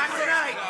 Not tonight.